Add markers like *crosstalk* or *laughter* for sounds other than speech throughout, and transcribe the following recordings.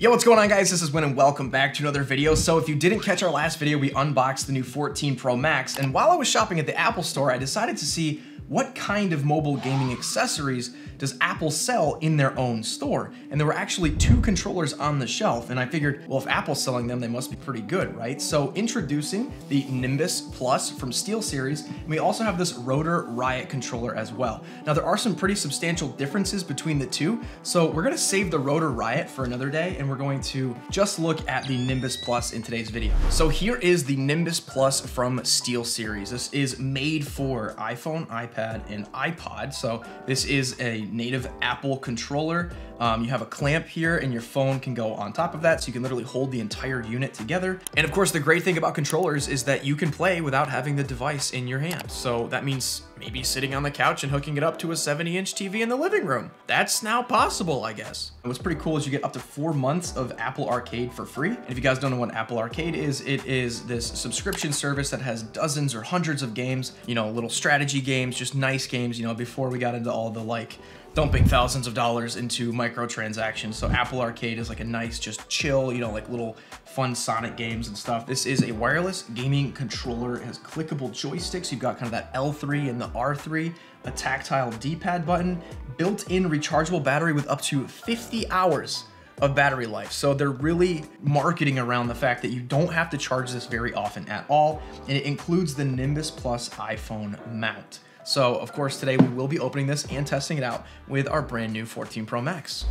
Yo, what's going on guys? This is Wynn and welcome back to another video. So if you didn't catch our last video, we unboxed the new 14 Pro Max. And while I was shopping at the Apple store, I decided to see what kind of mobile gaming accessories does Apple sell in their own store? And there were actually two controllers on the shelf, and I figured, well, if Apple's selling them, they must be pretty good, right? So introducing the Nimbus Plus from SteelSeries, and we also have this Rotor Riot controller as well. Now there are some pretty substantial differences between the two, so we're gonna save the Rotor Riot for another day, and we're going to just look at the Nimbus Plus in today's video. So here is the Nimbus Plus from SteelSeries. This is made for iPhone, iPad, and iPod. So this is a native Apple controller. Um, you have a clamp here and your phone can go on top of that so you can literally hold the entire unit together. And of course, the great thing about controllers is that you can play without having the device in your hand. So that means maybe sitting on the couch and hooking it up to a 70 inch TV in the living room. That's now possible, I guess. And what's pretty cool is you get up to four months of Apple Arcade for free. And if you guys don't know what Apple Arcade is, it is this subscription service that has dozens or hundreds of games, you know, little strategy games, just nice games, you know, before we got into all the like dumping thousands of dollars into microtransactions. So Apple Arcade is like a nice, just chill, you know, like little fun Sonic games and stuff. This is a wireless gaming controller. It has clickable joysticks. You've got kind of that L3 and the R3, a tactile D-pad button, built-in rechargeable battery with up to 50 hours of battery life. So they're really marketing around the fact that you don't have to charge this very often at all. And it includes the Nimbus Plus iPhone mount. So of course today we will be opening this and testing it out with our brand new 14 Pro Max.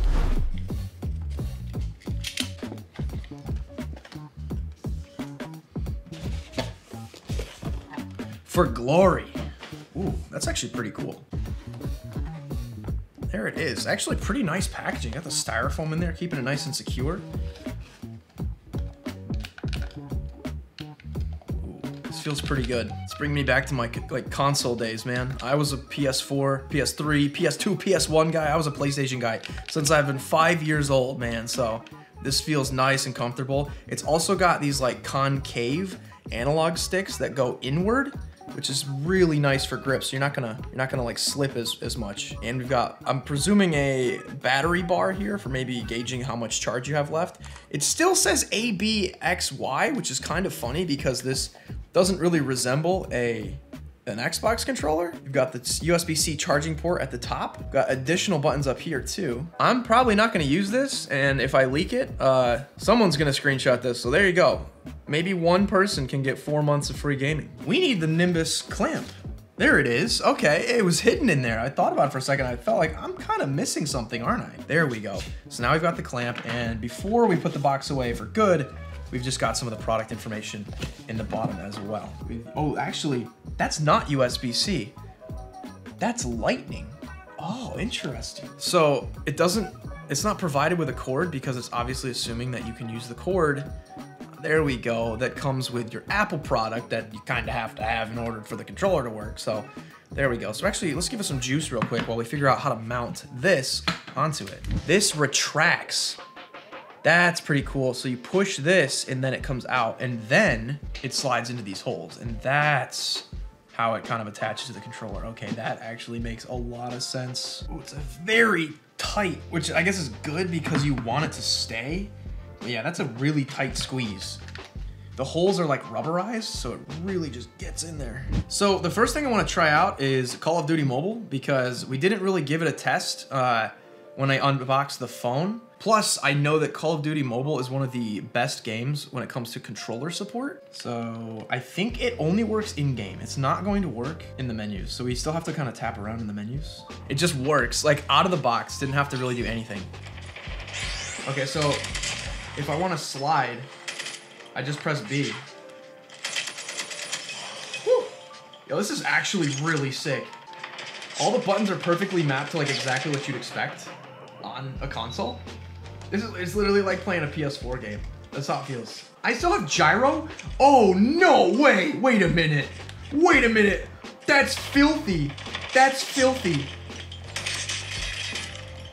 For glory. Ooh, that's actually pretty cool. There it is. Actually pretty nice packaging. Got the styrofoam in there, keeping it nice and secure. Feels pretty good. It's bringing me back to my like console days, man. I was a PS4, PS3, PS2, PS1 guy. I was a PlayStation guy since I've been five years old, man. So this feels nice and comfortable. It's also got these like concave analog sticks that go inward which is really nice for grip. So you're not gonna you're not gonna like slip as, as much. And we've got I'm presuming a battery bar here for maybe gauging how much charge you have left. It still says ABXY, which is kind of funny because this doesn't really resemble a an Xbox controller. You've got the USB-C charging port at the top. You've got additional buttons up here too. I'm probably not gonna use this, and if I leak it, uh, someone's gonna screenshot this, so there you go. Maybe one person can get four months of free gaming. We need the Nimbus clamp. There it is. Okay, it was hidden in there. I thought about it for a second. I felt like I'm kind of missing something, aren't I? There we go. So now we've got the clamp, and before we put the box away for good, We've just got some of the product information in the bottom as well. Oh, actually, that's not USB-C. That's lightning. Oh, interesting. So it doesn't, it's not provided with a cord because it's obviously assuming that you can use the cord. There we go. That comes with your Apple product that you kind of have to have in order for the controller to work. So there we go. So actually, let's give it some juice real quick while we figure out how to mount this onto it. This retracts that's pretty cool. So you push this and then it comes out and then it slides into these holes. And that's how it kind of attaches to the controller. Okay, that actually makes a lot of sense. Ooh, it's a very tight, which I guess is good because you want it to stay. Yeah, that's a really tight squeeze. The holes are like rubberized, so it really just gets in there. So the first thing I wanna try out is Call of Duty Mobile because we didn't really give it a test uh, when I unboxed the phone. Plus, I know that Call of Duty Mobile is one of the best games when it comes to controller support. So I think it only works in-game. It's not going to work in the menus. So we still have to kind of tap around in the menus. It just works, like out of the box, didn't have to really do anything. Okay, so if I want to slide, I just press B. Whew. Yo, this is actually really sick. All the buttons are perfectly mapped to like exactly what you'd expect on a console. This is it's literally like playing a PS4 game. That's how it feels. I still have gyro? Oh, no way. Wait a minute. Wait a minute. That's filthy. That's filthy.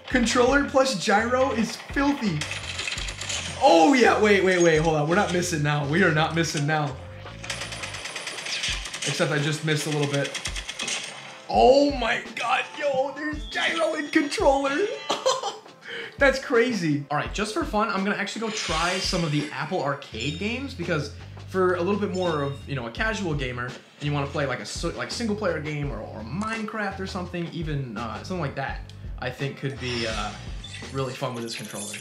Controller plus gyro is filthy. Oh yeah, wait, wait, wait, hold on. We're not missing now. We are not missing now. Except I just missed a little bit. Oh my god, yo, there's gyro and controller. *laughs* That's crazy. All right, just for fun, I'm gonna actually go try some of the Apple Arcade games because for a little bit more of you know a casual gamer and you want to play like a like single player game or, or Minecraft or something, even uh, something like that, I think could be uh, really fun with this controller.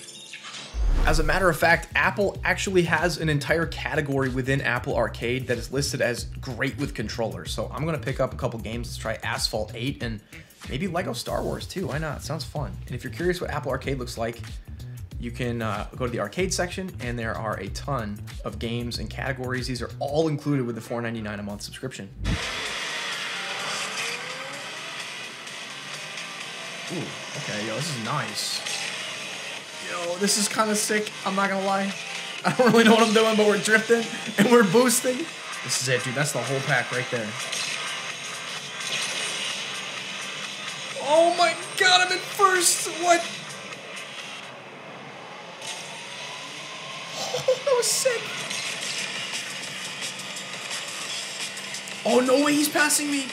As a matter of fact, Apple actually has an entire category within Apple Arcade that is listed as great with controllers. So I'm gonna pick up a couple games to try Asphalt 8 and maybe Lego Star Wars too. Why not? Sounds fun. And if you're curious what Apple Arcade looks like, you can uh, go to the arcade section and there are a ton of games and categories. These are all included with the $4.99 a month subscription. Ooh, okay, yo, this is nice. Yo, this is kind of sick, I'm not gonna lie. I don't really know what I'm doing, but we're drifting and we're boosting. This is it, dude. That's the whole pack right there. Oh my god, I'm in first! What? *laughs* Oh, that was sick! Oh, no way he's passing me!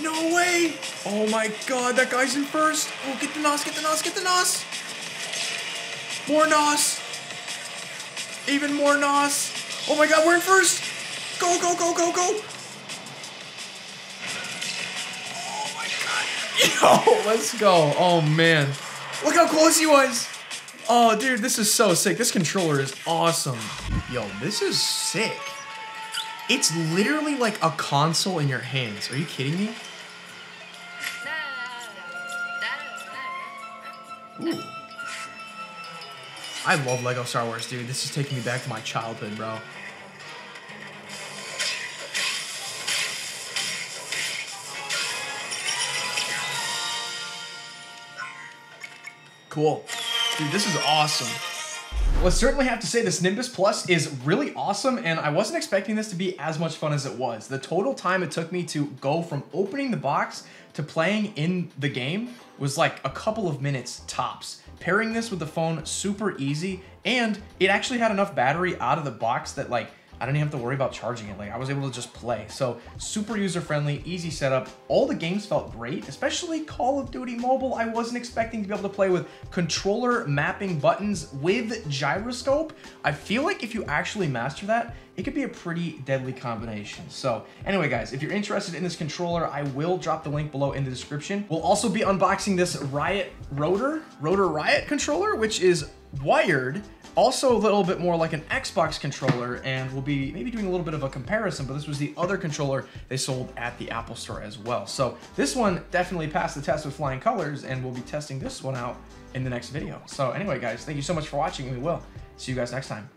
No way! Oh my god, that guy's in first! Oh, get the NOS, get the NOS, get the NOS! More NOS! Even more NOS! Oh my god, we're in first! Go, go, go, go, go! Oh my god. Yo, let's go. Oh, man. Look how close he was. Oh, dude, this is so sick. This controller is awesome. Yo, this is sick. It's literally like a console in your hands. Are you kidding me? Ooh. I love Lego Star Wars, dude. This is taking me back to my childhood, bro. Cool. Dude, this is awesome. Well, I certainly have to say this Nimbus Plus is really awesome, and I wasn't expecting this to be as much fun as it was. The total time it took me to go from opening the box to playing in the game was like a couple of minutes tops. Pairing this with the phone, super easy, and it actually had enough battery out of the box that like, I didn't even have to worry about charging it. Like I was able to just play. So super user friendly, easy setup. All the games felt great, especially Call of Duty Mobile. I wasn't expecting to be able to play with controller mapping buttons with gyroscope. I feel like if you actually master that, it could be a pretty deadly combination. So anyway, guys, if you're interested in this controller, I will drop the link below in the description. We'll also be unboxing this Riot Rotor, Rotor Riot controller, which is wired also a little bit more like an Xbox controller, and we'll be maybe doing a little bit of a comparison, but this was the other controller they sold at the Apple Store as well. So this one definitely passed the test with flying colors, and we'll be testing this one out in the next video. So anyway, guys, thank you so much for watching, and we will see you guys next time.